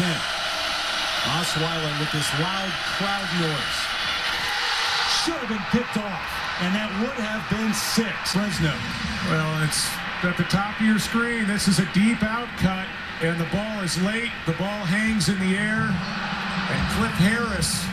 Osweiler with this loud crowd noise. Should have been picked off, and that would have been six. Fresno. Well, it's at the top of your screen. This is a deep out cut, and the ball is late. The ball hangs in the air, and Cliff Harris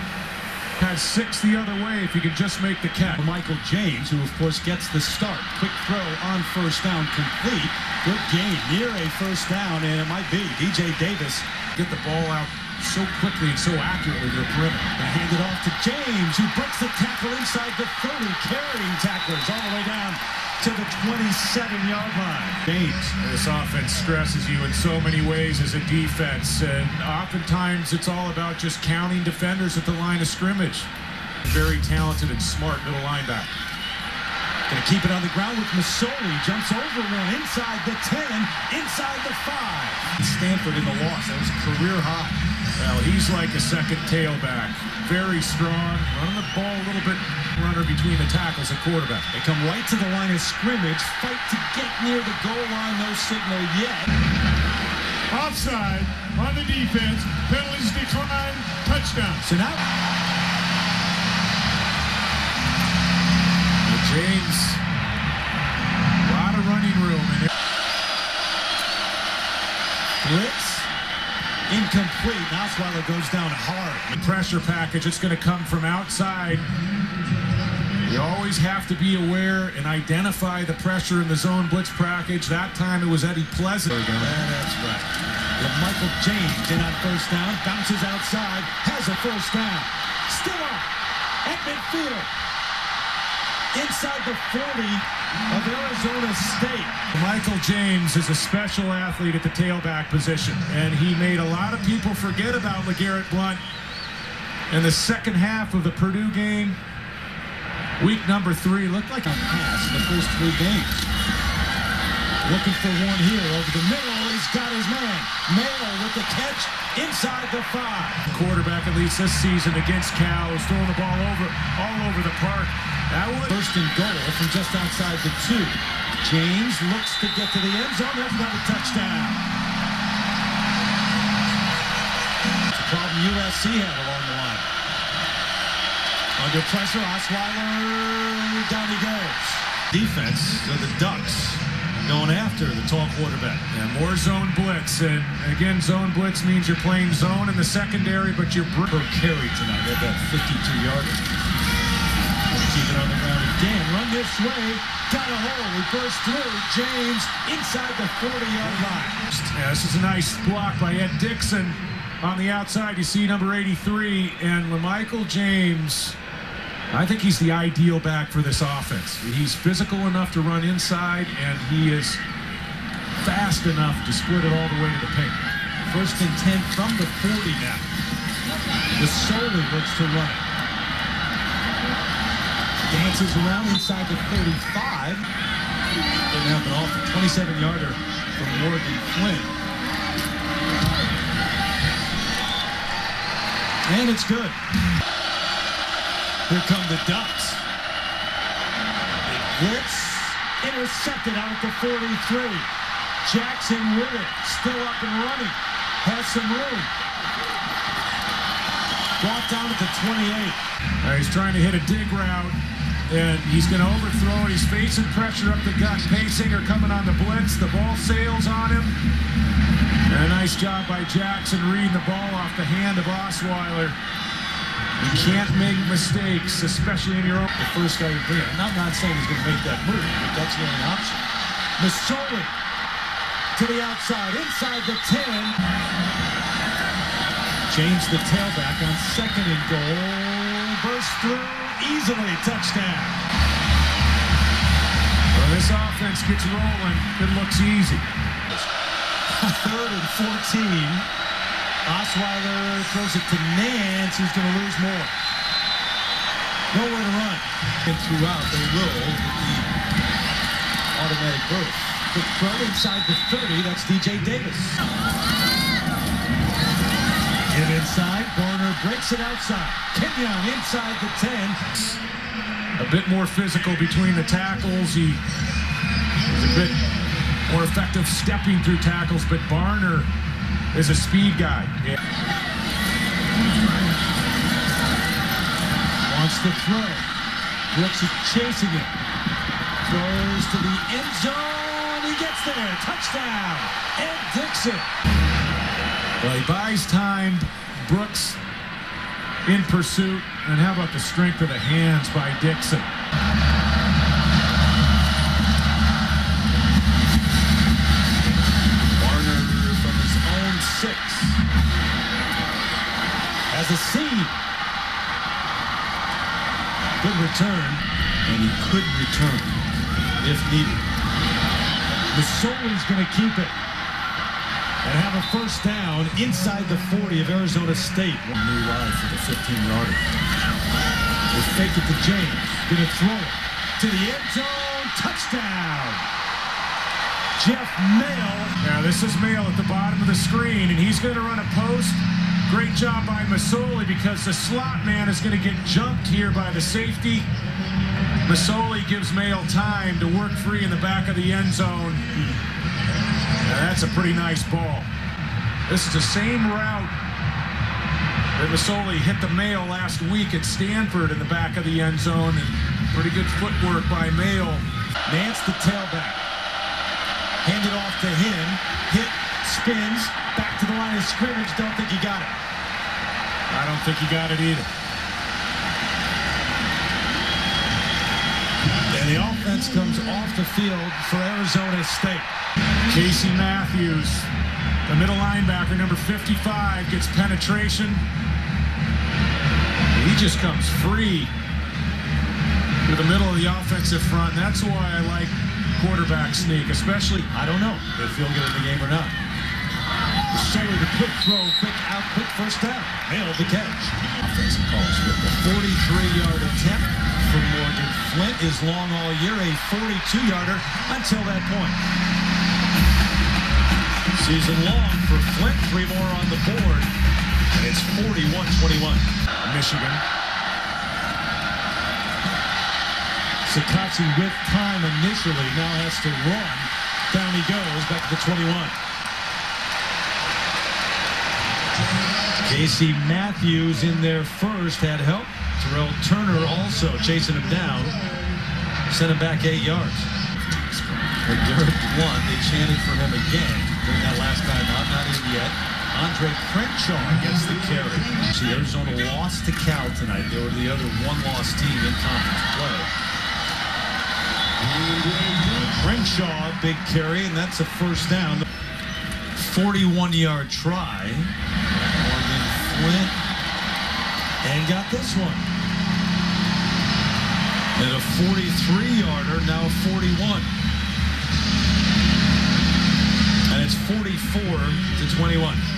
has six the other way if he could just make the catch. Michael James, who of course gets the start. Quick throw on first down, complete. Good game, near a first down, and it might be DJ Davis. Get the ball out so quickly and so accurately to the perimeter. They hand it off to James, who breaks the tackle inside the 30, carrying tacklers all the way down to the 27-yard line. James. This offense stresses you in so many ways as a defense, and oftentimes it's all about just counting defenders at the line of scrimmage. Very talented and smart middle linebacker. Going to keep it on the ground with Masoli. Jumps over one inside the 10, inside the 5. Stanford in the loss. That was career high. Well, he's like a second tailback. Very strong, running the ball a little bit runner between the tackles at quarterback. They come right to the line of scrimmage, fight to get near the goal line, no signal yet. Offside on the defense, penalties decline, touchdown. So now James, a lot of running room in. Blitz, incomplete. Osweiler goes down hard. The pressure package, it's going to come from outside. You always have to be aware and identify the pressure in the zone blitz package. That time it was Eddie Pleasant. Yeah, that's right. With Michael James in on first down, bounces outside, has a first down. Still up at midfield. Inside the 40 of Arizona State. Michael James is a special athlete at the tailback position, and he made a lot of people forget about LeGarrette Blount in the second half of the Purdue game. Week number three looked like a pass in the first three games. Looking for one here over the middle. He's got his man. Mayo with the catch inside the five. Quarterback at least this season against Cal is throwing the ball over all over the park. That was first and goal from just outside the two. James looks to get to the end zone. That's not a touchdown. It's a problem USC had along the line. Under pressure, Osweiler, down he goes. Defense, so the Ducks going after the tall quarterback. More zone blitz. And again, zone blitz means you're playing zone in the secondary, but you're per carry tonight. They have that 52-yarder. Keep it on the ground again. Run this way. Got a hole. We burst through. James inside the 40-yard line. Yeah, this is a nice block by Ed Dickson. On the outside, you see number 83, and LaMichael James I think he's the ideal back for this offense. He's physical enough to run inside, and he is fast enough to split it all the way to the paint. First and 10 from the 40 now. The Masoli looks to run. Dances around inside the 35. Didn't happen off the 27-yarder from Morgan Flint. And it's good. Here come the Ducks. Blitz intercepted out at the 43. Jackson with it, still up and running. Has some room. Brought down at the 28. Uh, he's trying to hit a dig route, and he's going to overthrow it. He's facing pressure up the gut. Paysinger coming on the blitz. The ball sails on him. And a nice job by Jackson reading the ball off the hand of Osweiler. You can't make mistakes, especially in your own. The first guy you bring in. I'm not saying he's going to make that move, but that's the only option. Masoli to the outside, inside the 10. James the tailback on second and goal. Burst through easily. Touchdown. Well, this offense gets rolling. It looks easy. Third and 14. Osweiler throws it to Nance, who's going to lose more. Nowhere to run. And throughout, they will automatic burst. The throw inside the 30, that's DJ Davis. Get inside, Barner breaks it outside. Kenjon inside the 10. A bit more physical between the tackles. He is a bit more effective stepping through tackles, but Barner is a speed guy. Yeah. Wants to throw. Brooks is chasing it. Throws to the end zone. He gets there. Touchdown. Ed Dickson. Well, he buys time. Brooks in pursuit. And how about the strength of the hands by Dickson? Return. And he could return if needed. Masoli's going to keep it. And have a first down inside the 40 of Arizona State. One new live for the 15-yarder. They fake it to James. Going to throw it to the end zone. Touchdown. Jeff Maehl. Now, this is Maehl at the bottom of the screen, and he's going to run a post. Great job by Masoli because the slot man is going to get jumped here by the safety. Masoli gives Maehl time to work free in the back of the end zone. Now, that's a pretty nice ball. This is the same route that Masoli hit the Maehl last week at Stanford in the back of the end zone. And pretty good footwork by Maehl. Nance the tailback. Handed off to him. Hit, spins, the scrimmage. Don't think he got it. I don't think he got it either. And the offense comes off the field for Arizona State. Casey Matthews, the middle linebacker, number 55, gets penetration. He just comes free to the middle of the offensive front. That's why I like quarterback sneak, especially. I don't know if he'll get in the game or not. Sully, the quick throw, quick out, quick first down. Nailed the catch. Offensive calls with the 43-yard attempt from Morgan Flint is long all year, a 42-yarder until that point. Season long for Flint, three more on the board, and it's 41-21. Michigan. Szakacsy with time initially, now has to run. Down he goes, back to the 21. Casey Matthews in there first had help. Terrell Turner also chasing him down. Sent him back eight yards. But Garrett won. They chanted for him again during that last time out. Not in yet. Andre Crenshaw gets the carry. See, Arizona lost to Cal tonight. They were the other one-loss team in conference play. Crenshaw, big carry, and that's a first down. 41-yard try. And got this one. And a 43-yarder, now a 41. And it's 44 to 21.